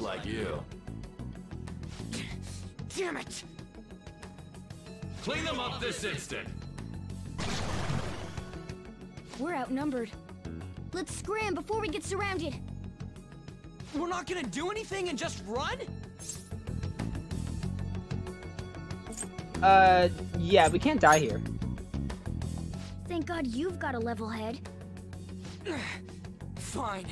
into problematic punks like you. Damn it! Clean them up this instant! We're outnumbered. Let's scram before we get surrounded. We're not gonna do anything and just run? Uh, yeah, we can't die here. Thank God you've got a level head. Fine.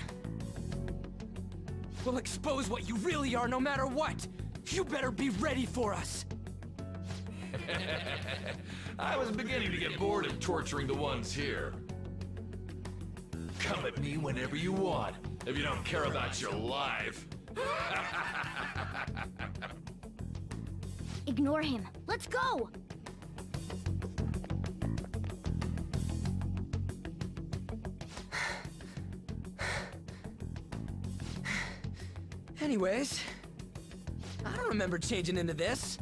We'll expose what you really are no matter what. You better be ready for us. I was beginning to get bored of torturing the ones here. Come at me whenever you want, if you don't care about your life. Ignore him. Let's go! Anyways, I don't remember changing into this.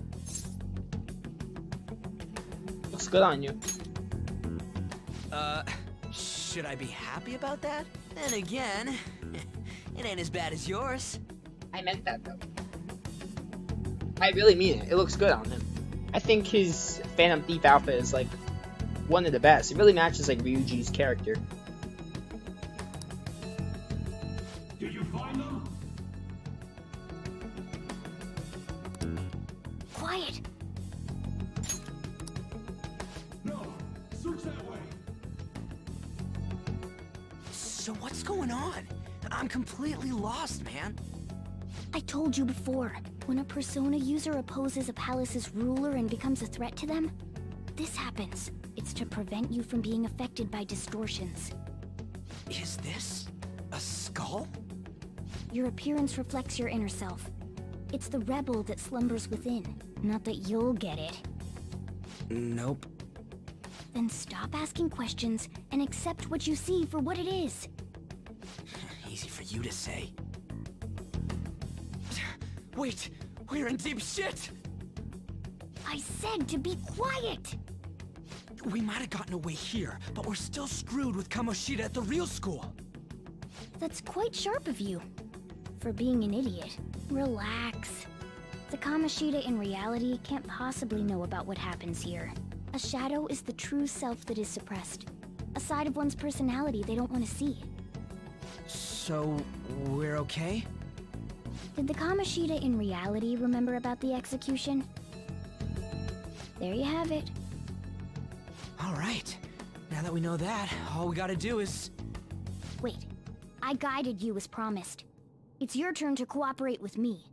Looks good on you. Uh, should I be happy about that? Then again, it ain't as bad as yours. I meant that though. I really mean it. It looks good on him. I think his Phantom Thief outfit is like one of the best. It really matches like Ryuji's character. Did you find them? Quiet. No. Search that way. So what's going on? I'm completely lost, man. I told you before, when a Persona user opposes a palace's ruler and becomes a threat to them, this happens. It's to prevent you from being affected by distortions. Is this a skull? Your appearance reflects your inner self. It's the rebel that slumbers within, not that you'll get it. Nope. Then stop asking questions and accept what you see for what it is. Easy for you to say. Wait, we're in deep shit! I said to be quiet! We might have gotten away here, but we're still screwed with Kamoshida at the real school. That's quite sharp of you. For being an idiot. Relax. The Kamoshida in reality can't possibly know about what happens here. A shadow is the true self that is suppressed. A side of one's personality they don't want to see. So, we're okay? Did the Kamoshida in reality remember about the execution? There you have it. Alright. Now that we know that, all we gotta do is... Wait. I guided you as promised. It's your turn to cooperate with me.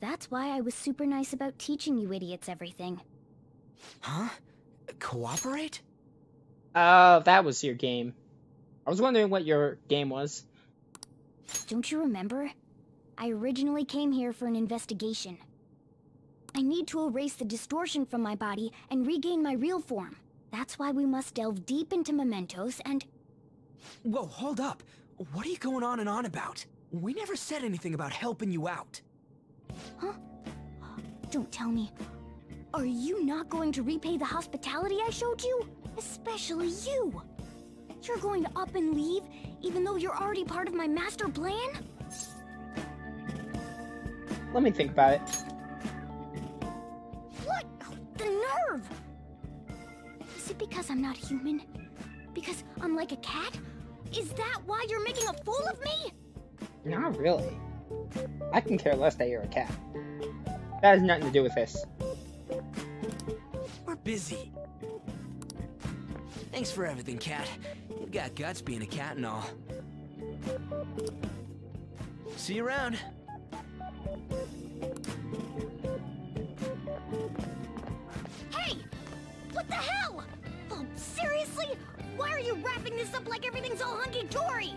That's why I was super nice about teaching you idiots everything. Huh? Cooperate? Oh, that was your game. I was wondering what your game was. Don't you remember? I originally came here for an investigation. I need to erase the distortion from my body and regain my real form. That's why we must delve deep into mementos and... Whoa, hold up. What are you going on and on about? We never said anything about helping you out. Huh? Don't tell me. Are you not going to repay the hospitality I showed you? Especially you! You're going to up and leave, even though you're already part of my master plan? Let me think about it. What? Oh, the nerve! Is it because I'm not human? Because I'm like a cat? Is that why you're making a fool of me? Not really. I can care less that you're a cat. That has nothing to do with this. We're busy. Thanks for everything, Cat. You've got guts being a cat and all. See you around. Hey! What the hell? Oh, seriously? Why are you wrapping this up like everything's all hunky-dory?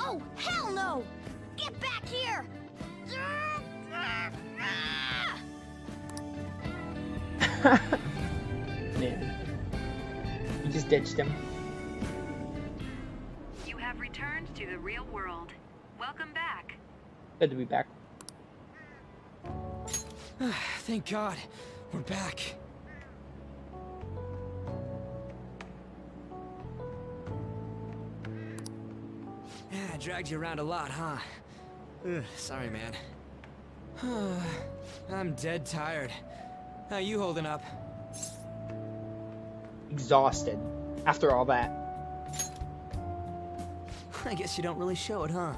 Oh, hell no! Get back here! Man. You just ditched him. You have returned to the real world. Welcome back. Good to be back. Thank God. We're back. Dragged you around a lot, huh? Ugh, sorry, man. I'm dead tired. How you holding up? Exhausted after all that. I guess you don't really show it, huh?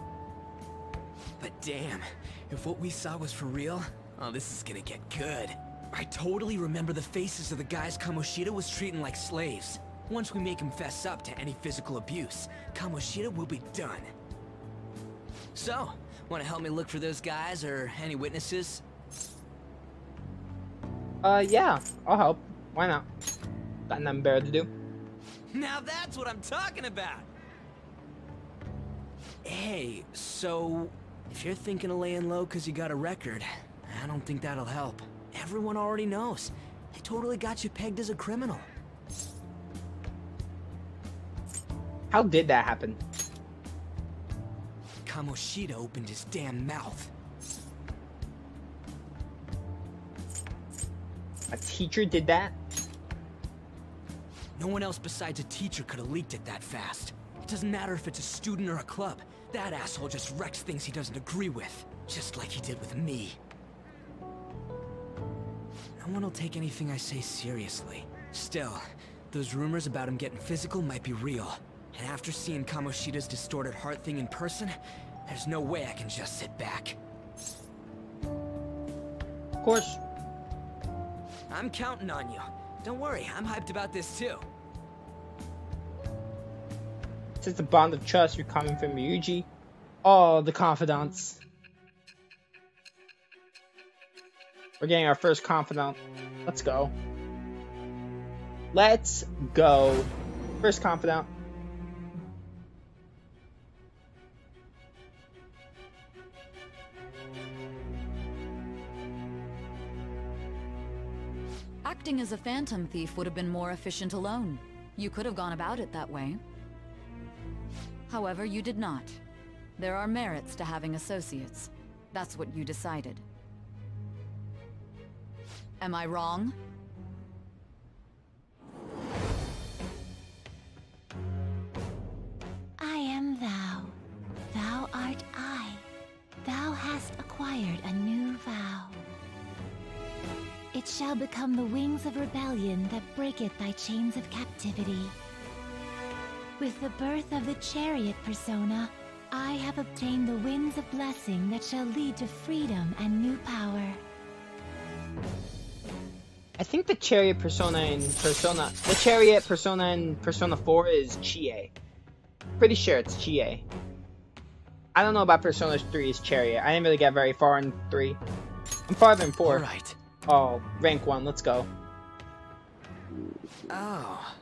But damn, if what we saw was for real, oh, this is gonna get good. I totally remember the faces of the guys Kamoshida was treating like slaves. Once we make him fess up to any physical abuse, Kamoshida will be done. So, wanna help me look for those guys or any witnesses? Uh, yeah, I'll help. Why not? Got nothing better to do. Now that's what I'm talking about! Hey, so... If you're thinking of laying low because you got a record, I don't think that'll help. Everyone already knows. They totally got you pegged as a criminal. How did that happen? Kamoshida opened his damn mouth. A teacher did that? No one else besides a teacher could have leaked it that fast. It doesn't matter if it's a student or a club. That asshole just wrecks things he doesn't agree with. Just like he did with me. No one will take anything I say seriously. Still, those rumors about him getting physical might be real. And after seeing Kamoshida's distorted heart thing in person, there's no way I can just sit back. Of course. I'm counting on you. Don't worry, I'm hyped about this too. Since the bond of trust you're coming from Ryuji. Oh, the confidants. We're getting our first confidant. Let's go. Let's go. First confidant. Acting as a phantom thief would have been more efficient alone. You could have gone about it that way. However, you did not. There are merits to having associates. That's what you decided. Am I wrong? I am thou. Thou art I. Thou hast acquired a new vow. It shall become the wings of rebellion that breaketh thy chains of captivity. With the birth of the chariot persona, I have obtained the winds of blessing that shall lead to freedom and new power. I think the chariot persona in Persona, the chariot persona in Persona 4 is Chie. Pretty sure it's Chie. I don't know about Persona 3's chariot. I didn't really get very far in 3. I'm farther in 4. Alright. Oh, rank 1, let's go. Oh,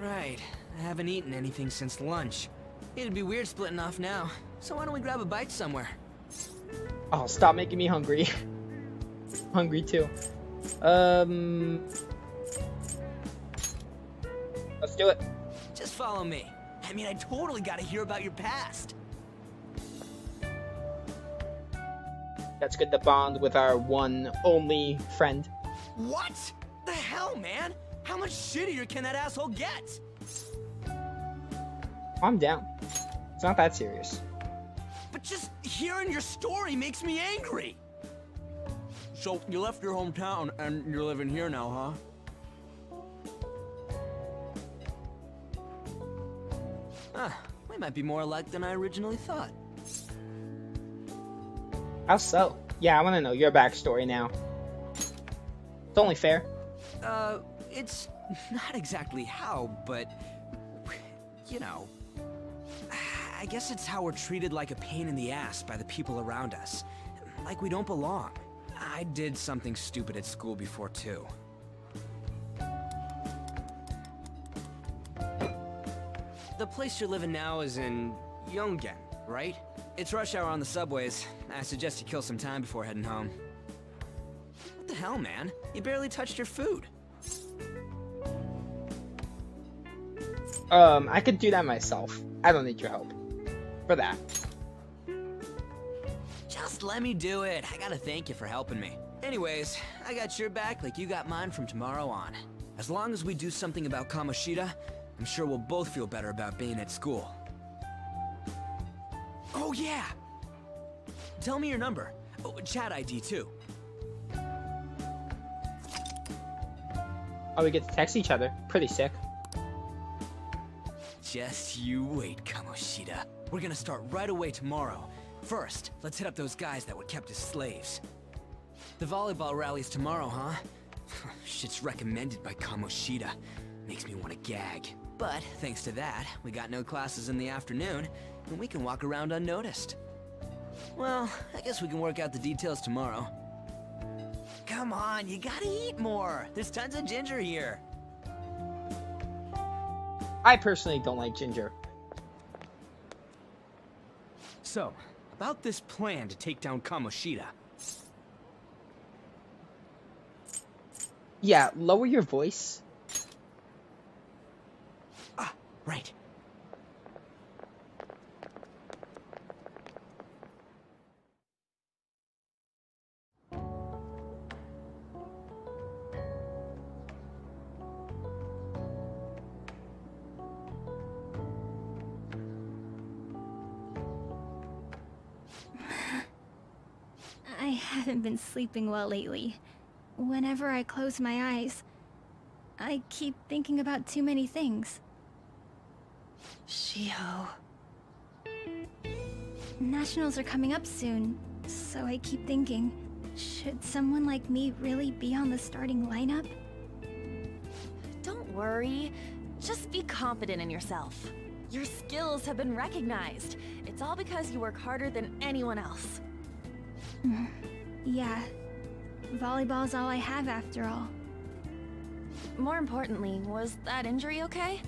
right. I haven't eaten anything since lunch. It'd be weird splitting off now, so why don't we grab a bite somewhere? Oh, stop making me hungry. hungry too. Um, let's do it. Just follow me. I mean, I totally gotta hear about your past. That's good to bond with our one only friend. What? The hell, man? How much shittier can that asshole get? Calm down. It's not that serious. But just hearing your story makes me angry. So, you left your hometown and you're living here now, huh? Ah, we might be more alike than I originally thought. How so? Yeah, I want to know your backstory now. It's only fair. Uh, it's not exactly how, but... You know... I guess it's how we're treated like a pain in the ass by the people around us. Like we don't belong. I did something stupid at school before, too. The place you're living now is in Yongen, right? It's rush hour on the subways. I suggest you kill some time before heading home. What the hell, man? You barely touched your food. Um, I could do that myself. I don't need your help. For that. Just let me do it. I gotta thank you for helping me. Anyways, I got your back like you got mine from tomorrow on. As long as we do something about Kamoshida, I'm sure we'll both feel better about being at school. Yeah! Tell me your number. Oh, chat ID too. Oh, we get to text each other. Pretty sick. Just you wait, Kamoshida. We're gonna start right away tomorrow. First, let's hit up those guys that were kept as slaves. The volleyball rally's tomorrow, huh? Shit's recommended by Kamoshida. Makes me want to gag. But thanks to that, we got no classes in the afternoon, and we can walk around unnoticed. Well, I guess we can work out the details tomorrow. Come on, you gotta eat more. There's tons of ginger here. I personally don't like ginger. So, about this plan to take down Kamoshida. Yeah, lower your voice. Ah, right. I haven't been sleeping well lately. Whenever I close my eyes, I keep thinking about too many things. Shiho. Nationals are coming up soon, so I keep thinking, should someone like me really be on the starting lineup? Don't worry. Just be confident in yourself. Your skills have been recognized. It's all because you work harder than anyone else. Yeah. Volleyball's all I have after all. More importantly, was that injury okay?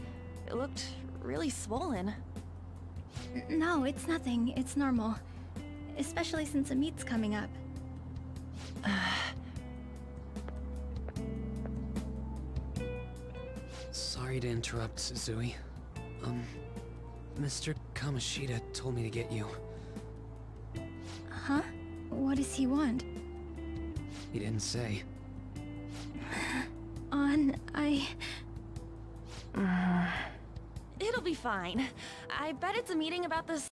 It looked really swollen. No, it's nothing. It's normal. Especially since a meet's coming up. Sorry to interrupt, Suzui. Um, Mr. Kamoshida told me to get you. Huh? What does he want? He didn't say. On, I... It'll be fine. I bet it's a meeting about this.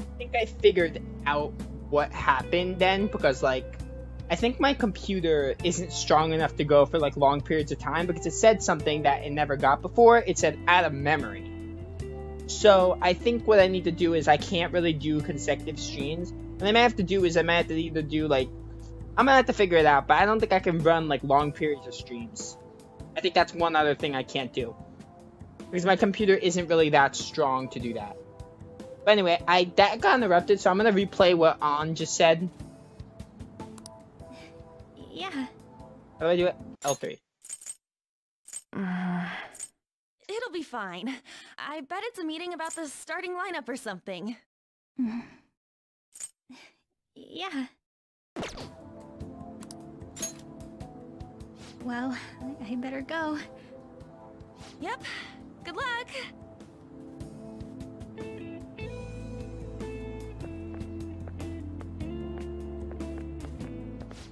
I think I figured out what happened then because like I think my computer isn't strong enough to go for like long periods of time because it said something that it never got before. It said out of memory. So I think what I need to do is I can't really do consecutive streams. And I might have to do is I might have to either do like I'm gonna have to figure it out, but I don't think I can run like long periods of streams. I think that's one other thing I can't do. Because my computer isn't really that strong to do that. But anyway, I that got interrupted, so I'm gonna replay what Ann just said. Yeah. How do I do it? L3. It'll be fine. I bet it's a meeting about the starting lineup or something. Yeah. Well, I better go. Yep. Good luck.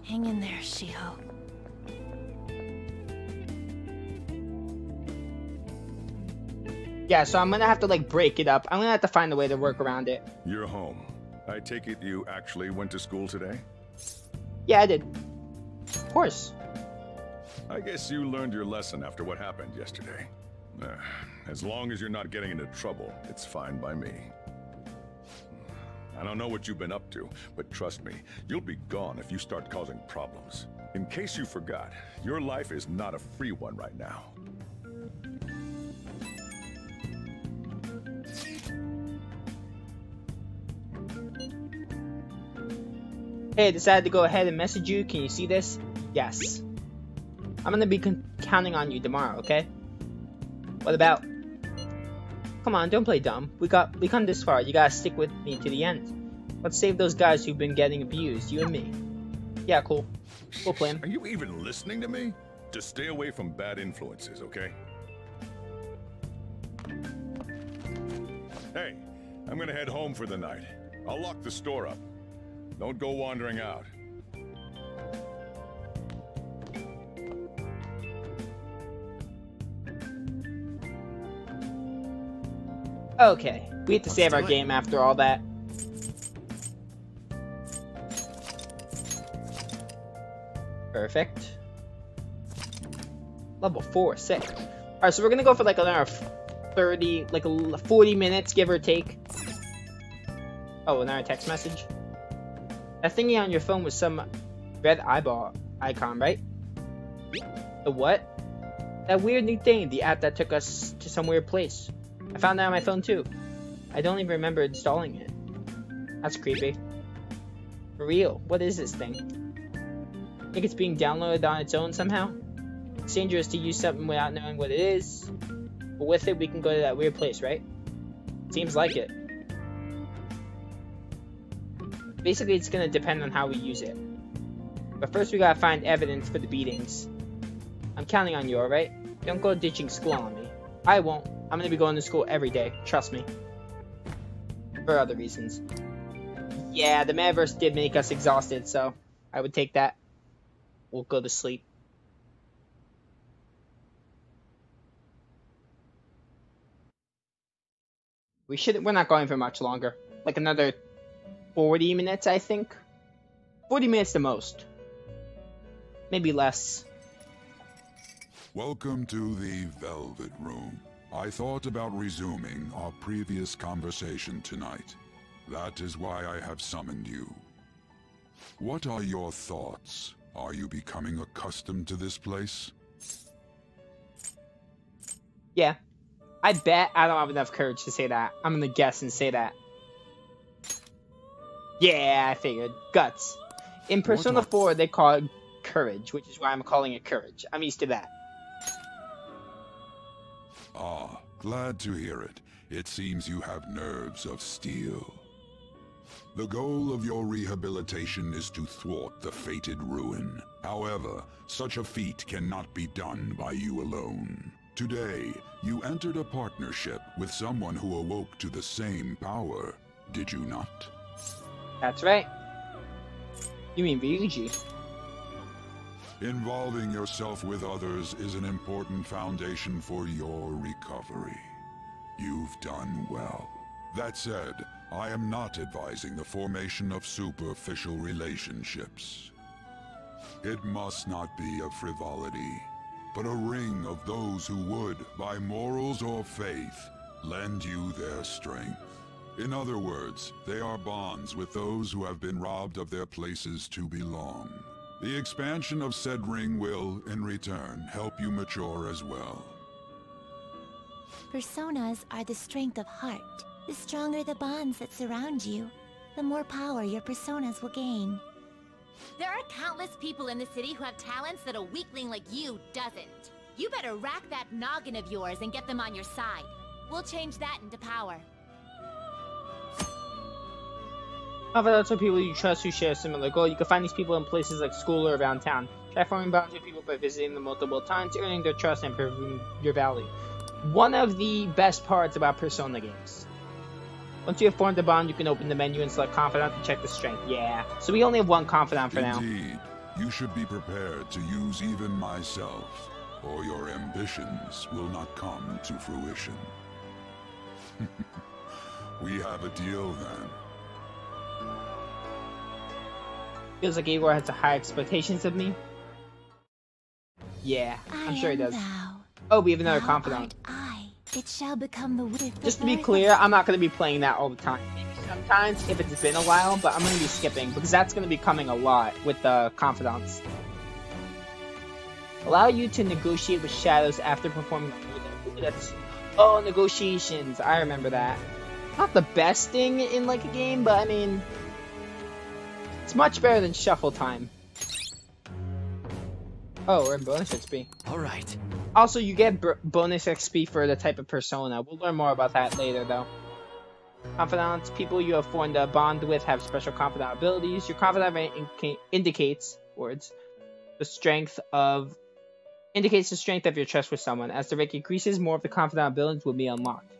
Hang in there, Shiho. Yeah, so I'm gonna have to like break it up. I'm gonna have to find a way to work around it. You're home. I take it you actually went to school today? Yeah, I did. Of course. I guess you learned your lesson after what happened yesterday. Uh, as long as you're not getting into trouble, it's fine by me. I don't know what you've been up to, but trust me, you'll be gone if you start causing problems. In case you forgot, your life is not a free one right now. Hey, I decided to go ahead and message you. Can you see this? Yes. I'm gonna be counting on you tomorrow, okay? What about? Come on, don't play dumb. We got we come this far. You gotta stick with me to the end. Let's save those guys who've been getting abused. You and me. Yeah, cool. We'll plan. Are you even listening to me? Just stay away from bad influences, okay? Hey, I'm gonna head home for the night. I'll lock the store up. Don't go wandering out. Okay, we have to Let's save our it. game after all that. Perfect. Level 4, sick. Alright, so we're gonna go for like another 30, like 40 minutes, give or take. Oh, another text message. That thingy on your phone was some red eyeball icon, right? The what? That weird new thing, the app that took us to some weird place. I found that on my phone too. I don't even remember installing it. That's creepy. For real, what is this thing? Think it's being downloaded on its own somehow? It's dangerous to use something without knowing what it is. But with it, we can go to that weird place, right? Seems like it. Basically, it's gonna depend on how we use it. But first, we gotta find evidence for the beatings. I'm counting on you, alright? Don't go ditching school on me. I won't. I'm gonna be going to school every day. Trust me. For other reasons. Yeah, the metaverse did make us exhausted, so I would take that. We'll go to sleep. We should. We're not going for much longer. Like another 40 minutes, I think. 40 minutes the most. Maybe less. Welcome to the Velvet Room. I thought about resuming our previous conversation tonight. That is why I have summoned you. What are your thoughts? Are you becoming accustomed to this place? Yeah. I bet I don't have enough courage to say that. I'm gonna guess and say that. Yeah, I figured. Guts. In Persona are- 4, they call it courage, which is why I'm calling it courage. I'm used to that. Ah, glad to hear it. It seems you have nerves of steel. The goal of your rehabilitation is to thwart the fated ruin. However, such a feat cannot be done by you alone. Today, you entered a partnership with someone who awoke to the same power, did you not? That's right. You mean Ryuji? Involving yourself with others is an important foundation for your recovery. You've done well. That said, I am not advising the formation of superficial relationships. It must not be a frivolity, but a ring of those who would, by morals or faith, lend you their strength. In other words, they are bonds with those who have been robbed of their places to belong. The expansion of said ring will, in return, help you mature as well. Personas are the strength of heart. The stronger the bonds that surround you, the more power your personas will gain. There are countless people in the city who have talents that a weakling like you doesn't. You better rack that noggin of yours and get them on your side. We'll change that into power. Oh, Confidants are people you trust who share a similar goal. You can find these people in places like school or around town. Try forming bonds with people by visiting them multiple times, earning their trust and proving your value. One of the best parts about Persona games. Once you have formed a bond, you can open the menu and select Confidant to check the strength. Yeah. So we only have one Confidant for now. Indeed, you should be prepared to use even myself, or your ambitions will not come to fruition. we have a deal then. Feels like Igor has high expectations of me. Yeah, I'm I sure he does. Thou. Oh, we have another Thou Confidant. I. It shall become the Just to be clear, I'm not going to be playing that all the time. Maybe sometimes if it's been a while, but I'm going to be skipping because that's going to be coming a lot with the confidants. Allow you to negotiate with shadows after performing. That's oh negotiations. I remember that. Not the best thing in like a game, but I mean, it's much better than shuffle time. Oh, we're in bonus XP. All right. Also, you get bonus XP for the type of persona. We'll learn more about that later, though. Confidants, people you have formed a bond with have special confidant abilities. Your confidant inca- indicates words the strength of indicates the strength of your trust with someone. As the rank increases, more of the confidant abilities will be unlocked.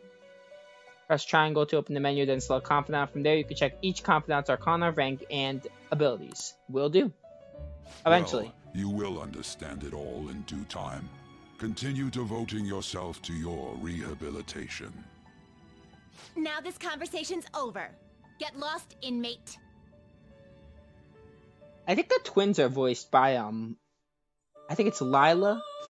Press triangle to open the menu, then select confidant. From there, you can check each confidant's arcana, rank, and abilities. Will do. Eventually. Well, you will understand it all in due time. Continue devoting yourself to your rehabilitation. Now this conversation's over. Get lost, inmate. I think the twins are voiced by um I think it's Lila